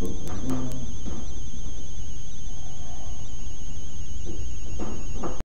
Cool.